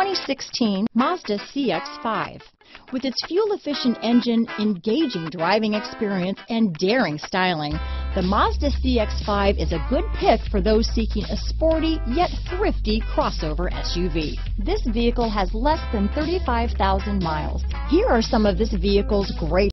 2016 Mazda CX-5. With its fuel-efficient engine, engaging driving experience, and daring styling, the Mazda CX-5 is a good pick for those seeking a sporty yet thrifty crossover SUV. This vehicle has less than 35,000 miles. Here are some of this vehicle's great